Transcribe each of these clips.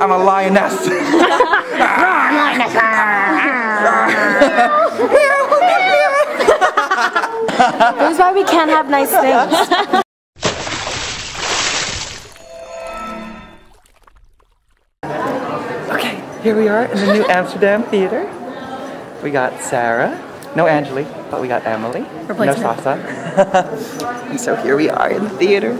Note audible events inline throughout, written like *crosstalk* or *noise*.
I'm a lioness. *laughs* This is why we can't have nice things. okay, here we are in the New Amsterdam Theater. We got Sarah, no Angeli, but we got Emily, no Replacement. Sasa. *laughs* and so here we are in the theater.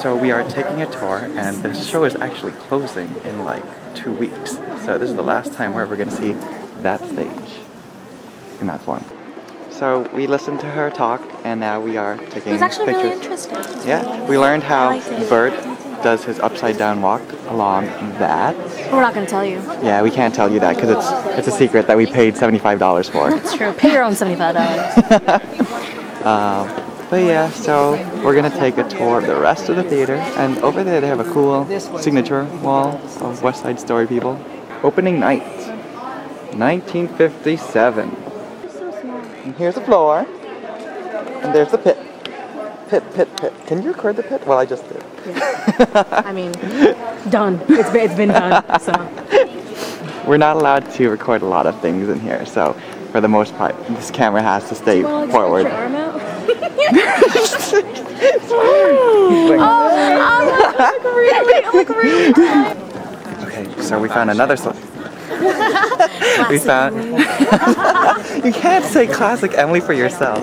So we are taking a tour, and the show is actually closing in like two weeks. So this is the last time we're ever going to see that stage in that form. So we listened to her talk, and now we are taking It was actually pictures. really interesting. Yeah, we learned how. Bert does his upside down walk along that. We're not gonna tell you. Yeah, we can't tell you that because it's it's a secret that we paid seventy-five dollars for. It's true. Pay your own seventy-five dollars. *laughs* *laughs* Um, But yeah, so we're gonna take a tour of the rest of the theater, and over there they have a cool signature wall of West Side Story people. Opening night, 1957. And here's the floor, and there's the pit. Pit, pit, pit. Can you record the pit? Well, I just did. I mean, done. It's been, it's been done. So We're not allowed to record a lot of things in here, so for the most part, this camera has to stay forward. *laughs* Okay, so we found another. Cel- we found. *laughs* you can't say classic Emily for yourself.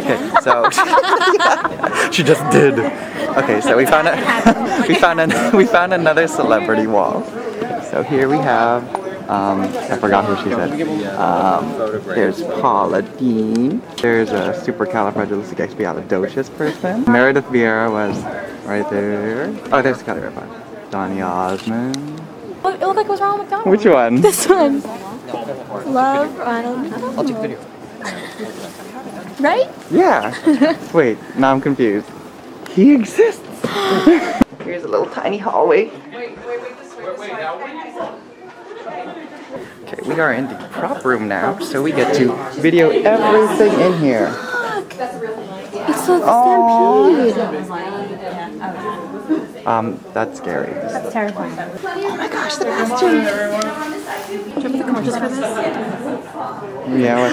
Okay, so *laughs* she just did. Okay, so we found a, we found an, we found another celebrity wall. So here we have. Um, I forgot who she said. Um, there's Paula Deen. There's a supercalifragilisticexpialidocious person. Meredith Vieira was right there. Oh, there's Scotty Rippon. Donny Osmond. Look, it looked like it was Ronald McDonald. Which one? This one. Love Ronald McDonald. I'll take video. Right? Yeah. *laughs* Wait, now I'm confused. He exists. *gasps* Here's a little tiny hallway. Okay, we are in the prop room now, so we get to video everything in here. Look! It's a Aw. stampede. Um, that's scary. That's terrifying. Oh my gosh, the costumes. Do you remember the commercials for this? Yeah,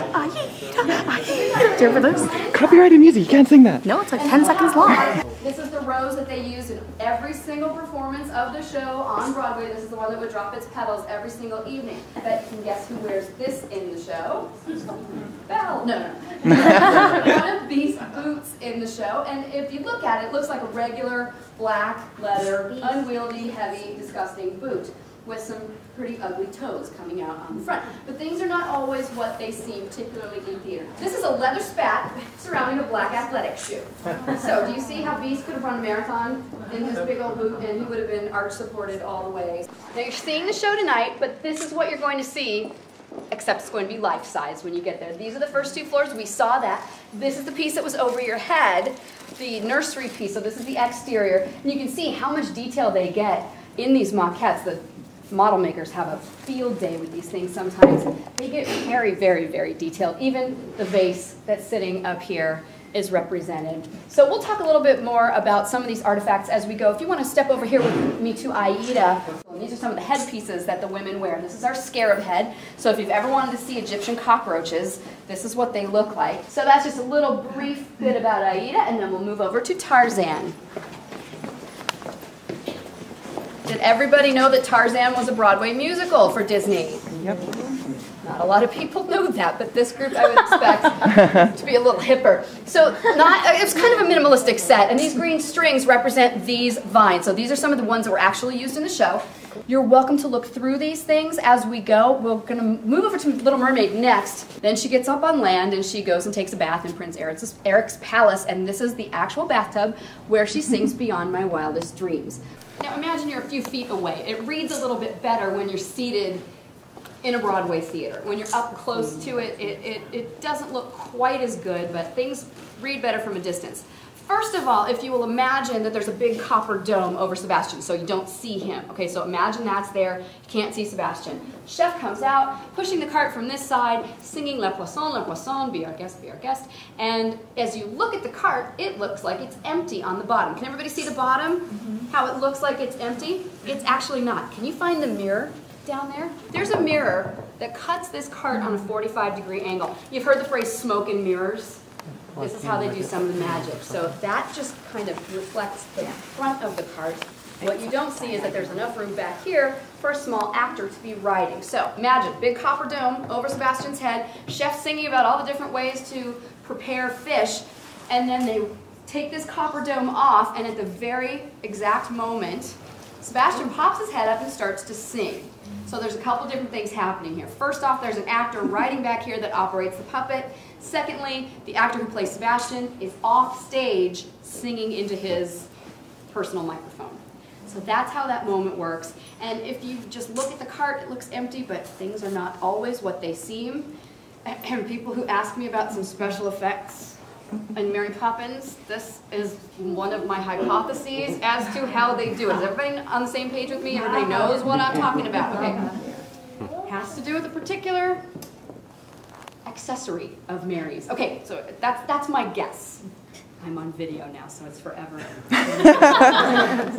Do you remember those? what? Copyrighted music, you can't sing that. No, it's like 10 seconds long. This is the rose that they use in every single performance of the show on Broadway. This is the one that would drop its petals every single evening. But you can guess who wears this in the show? Belle. No, no, no. *laughs* one of these boots in the show. And if you look at it, it looks like a regular black leather, unwieldy, heavy, disgusting boot with some pretty ugly toes coming out on the front. But things are not always what they seem, particularly in theater. This is a leather spat surrounding a black athletic shoe. So do you see how Beast could have run a marathon in his big old boot and he would have been arch supported all the way? Now you're seeing the show tonight, but this is what you're going to see except it's going to be life size when you get there. These are the first two floors. We saw that. This is the piece that was over your head, the nursery piece. So this is the exterior. And you can see how much detail they get in these maquettes. The model makers have a field day with these things sometimes. They get very, very, very detailed. Even the vase that's sitting up here is represented. So we'll talk a little bit more about some of these artifacts as we go. If you want to step over here with me to Aida, these are some of the headpieces that the women wear. This is our scarab head. So if you've ever wanted to see Egyptian cockroaches, this is what they look like. So that's just a little brief bit about Aida, and then we'll move over to Tarzan. Did everybody know that Tarzan was a Broadway musical for Disney? Yep. Not a lot of people know that, but this group I would expect *laughs* to be a little hipper. So not, it was kind of a minimalistic set, and these green strings represent these vines. So these are some of the ones that were actually used in the show. You're welcome to look through these things as we go. We're going to move over to Little Mermaid next. Then she gets up on land and she goes and takes a bath in Prince Eric's, Eric's palace, and this is the actual bathtub where she sings *laughs* Beyond My Wildest Dreams. Now imagine you're a few feet away. It reads a little bit better when you're seated in a Broadway theater. When you're up close to it, it, it, it doesn't look quite as good, but things read better from a distance. First of all, if you will imagine that there's a big copper dome over Sebastian, so you don't see him. Okay, so imagine that's there. You can't see Sebastian. Chef comes out, pushing the cart from this side, singing La Poisson, La Poisson, be our guest, be our guest. And as you look at the cart, it looks like it's empty on the bottom. Can everybody see the bottom? Mm-hmm. How it looks like it's empty? It's actually not. Can you find the mirror down there? There's a mirror that cuts this cart on a 45 degree angle. You've heard the phrase smoke and mirrors? This is how they do some of the magic. So that just kind of reflects the front of the cart. What you don't see is that there's enough room back here for a small actor to be riding. So imagine, big copper dome over Sebastian's head, chef singing about all the different ways to prepare fish, and then they take this copper dome off, and at the very exact moment, Sebastian pops his head up and starts to sing. So there's a couple different things happening here. First off, there's an actor riding back here that operates the puppet. Secondly, the actor who plays Sebastian is off stage singing into his personal microphone. So that's how that moment works. And if you just look at the cart, it looks empty, but things are not always what they seem. And *clears throat* people who ask me about some special effects in Mary Poppins, this is one of my hypotheses as to how they do it. Is everybody on the same page with me? Everybody knows what I'm talking about, okay? Has to do with a particular accessory of Mary's. Okay, so that's, that's my guess. I'm on video now, so it's forever. *laughs* *laughs* so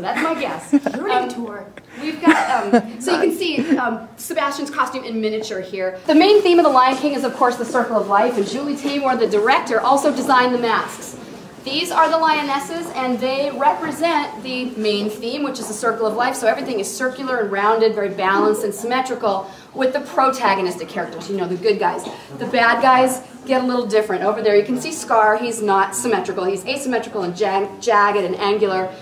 that's my guess. Um, tour. We've got, um, so you can see um, Sebastian's costume in miniature here. The main theme of The Lion King is, of course, the Circle of Life, and Julie Taymor, the director, also designed the masks. These are the lionesses, and they represent the main theme, which is the circle of life. So everything is circular and rounded, very balanced and symmetrical with the protagonistic characters, you know, the good guys. The bad guys get a little different. Over there you can see Scar, he's not symmetrical. He's asymmetrical and jag jagged and angular,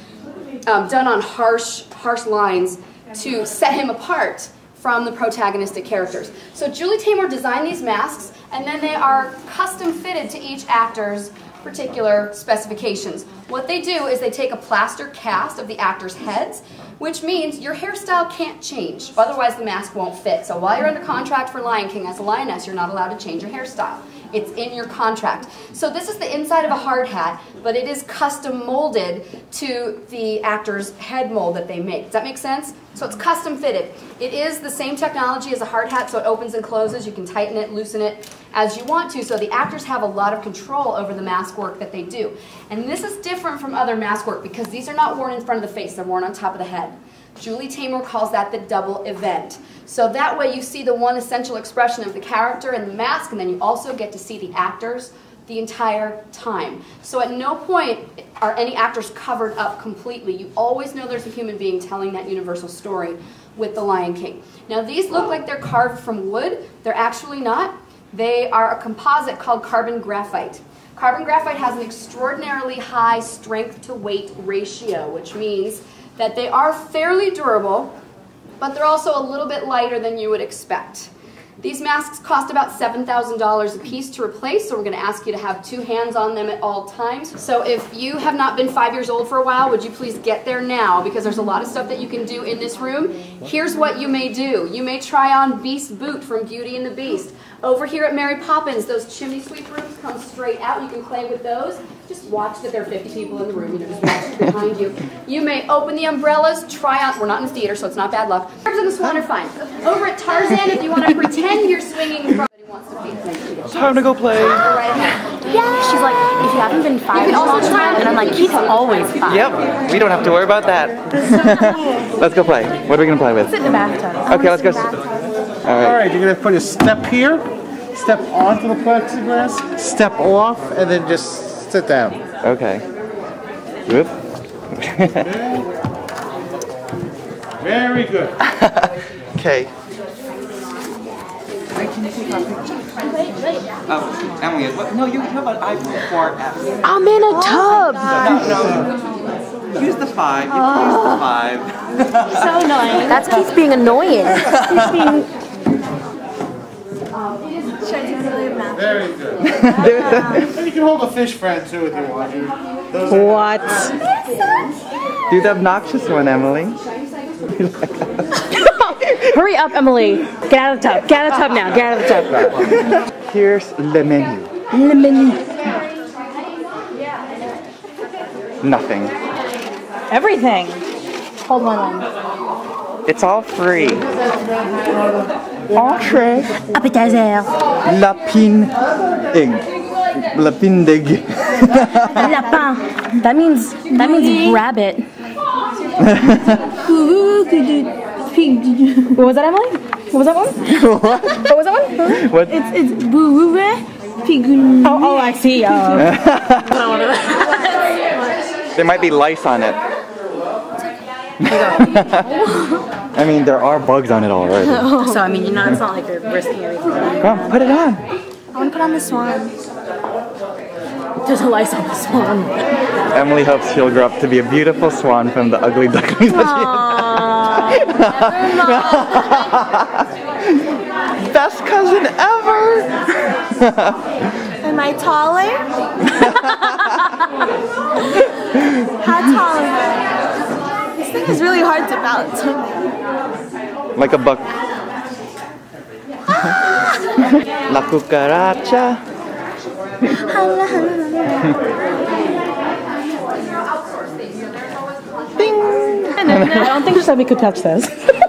um, done on harsh, harsh lines to set him apart from the protagonistic characters. So Julie Taymor designed these masks, and then they are custom fitted to each actor's particular specifications. What they do is they take a plaster cast of the actors' heads, which means your hairstyle can't change, otherwise the mask won't fit. So while you're under contract for Lion King as a lioness, you're not allowed to change your hairstyle. It's in your contract. So this is the inside of a hard hat, but it is custom molded to the actor's head mold that they make. Does that make sense? So it's custom fitted. It is the same technology as a hard hat, so it opens and closes. You can tighten it, loosen it as you want to. So the actors have a lot of control over the mask work that they do. And this is different from other mask work because these are not worn in front of the face, they're worn on top of the head. Julie Taymor calls that the double event. So that way you see the one essential expression of the character in the mask, and then you also get to see the actors the entire time. So at no point are any actors covered up completely. You always know there's a human being telling that universal story with The Lion King. Now these look like they're carved from wood. They're actually not. They are a composite called carbon graphite. Carbon graphite has an extraordinarily high strength to weight ratio, which means that they are fairly durable, but they're also a little bit lighter than you would expect. These masks cost about $7,000 a piece to replace, so we're going to ask you to have two hands on them at all times. So if you have not been five years old for a while, would you please get there now because there's a lot of stuff that you can do in this room. Here's what you may do. You may try on Beast Boot from Beauty and the Beast. Over here at Mary Poppins, those chimney sweep rooms come straight out. You can play with those. Just watch that there are 50 people in the room. You know, just watch behind you. You may open the umbrellas, try out. We're not in the theater, so it's not bad luck. Tarzan the Swan are fine. Over at Tarzan, if you want to pretend you're swinging from wants to be Time to go play. Yeah. She's like, if you haven't been five, You can also try and I'm like, he's always *laughs* five. Yep, we don't have to worry about that. *laughs* let's go play. What are we gonna play with? Sit in the bathtub. Okay, let's go. All All right. right, you're gonna put a step here, step onto the plexiglass, step off, and then just sit down. Okay. Whoop. Very good. *laughs* Okay. Um, Emily, what, no, you have an iPhone 4S. I'm in a tub. No, no. Use the five. You can use the five. So annoying. That keeps being annoying. *laughs* keeps being. Very good. *laughs* and you can hold a fish friend too if you want. Those What? Do the obnoxious one, Emily. *laughs* Hurry up, Emily. Get out of the tub. Get out of the tub now. Get out of the tub. Here's the menu. Le menu. Nothing. Everything. Hold one on. It's all free. Entree. Appetizer. Lapin egg. Lapin d'egg. *laughs* Lapin. That means that means rabbit. what was that, Emily? What was that one? what? What was that one? What? It's it's bourré figun. Oh oh I see. Oh. *laughs* There might be lice on it. *laughs* I mean, there are bugs on it already. *laughs* *laughs* so I mean, you know, it's not like you're risking anything. Come on, put it on. I want to put on the swan. There's a lice on the swan. Emily hopes she'll grow up to be a beautiful swan from the ugly ducklings that she Best cousin ever! Am I taller? *laughs* How tall am I? This thing is really hard to balance. Like a buck. La cucaracha. I don't think Chevy could touch this. *laughs*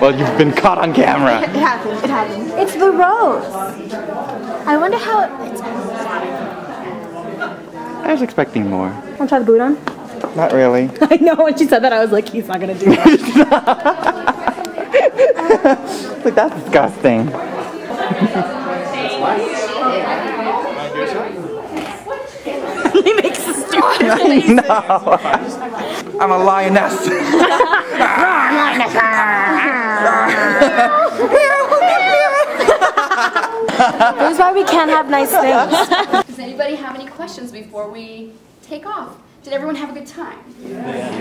Well, you've been caught on camera. It happened. It happened. It's the rose. I wonder how it's. I was expecting more. Want to try the boot on? Not really. *laughs* I know when she said that, I was like, he's not gonna do that. *laughs* *laughs* Look, that's disgusting. he makes a stupid *laughs* no. I'm a lioness. *laughs* This is why we can't have nice things. Does anybody have any questions before we take off? Did everyone have a good time?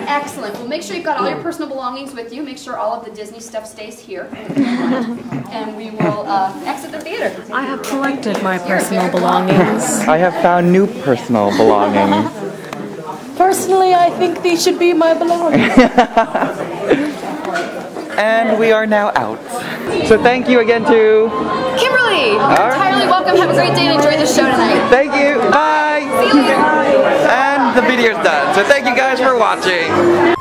Excellent. Well, make sure you've got all your personal belongings with you. Make sure all of the Disney stuff stays here. *laughs* and we will uh, exit the theater. I have collected my personal belongings. I have found new personal belongings. *laughs* Personally, I think these should be my belongings. *laughs* And we are now out. So thank you again to. Kimberly! right. Entirely welcome. Have a great day and enjoy the show tonight. Thank you. Bye. Video's done. So thank you guys for watching.